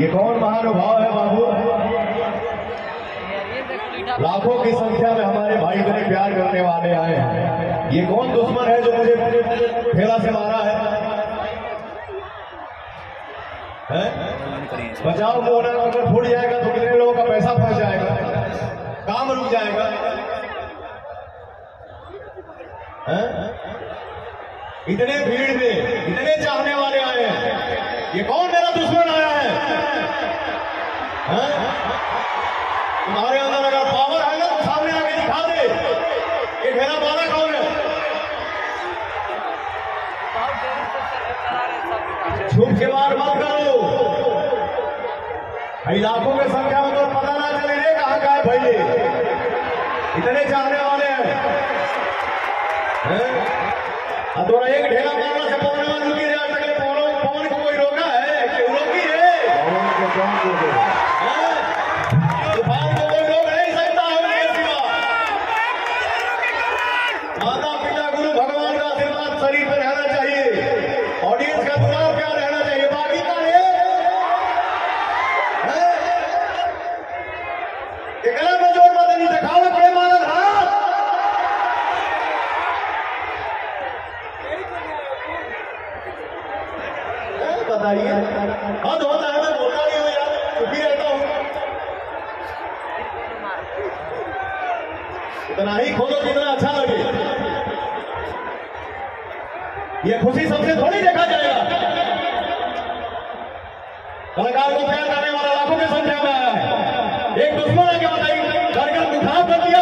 ये कौन महानुभाव है बाबू? लाखों की संख्या में हमारे भाई इतने प्यार करने वाले आए हैं। ये कौन दुश्मन है जो मुझे ठेला से मारा है? बचाव मोहना, अगर फूट जाएगा तो कितने लोगों का पैसा फंस जाएगा? काम रुक जाएगा। हैं? इतने भीड़ में, इतने चाहने वाले आए हैं ये कौन मेरा दुश्मन आया है हैं? तुम्हारे अंदर अगर पावर है ना तो सामने आके दिखा दे। ये घेरा वाला कौन है? छुप के मार मत करो। लाखों की संख्या में तो पता ना चले रे कहाँ का है भाई इतने चाहने वाले हैं? तोरा एक ढेला मारना बताइए हद होता है मैं बोलता नहीं हूँ यार ही रहता हूँ। इतना ही खोलो जितना अच्छा लगे। ये खुशी सबसे थोड़ी देखा जाएगा। कलाकार को प्यार करने वाला लाखों की संख्या में आया है। एक दुश्मन आके बताइए? घर का कर दिया।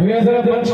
We have.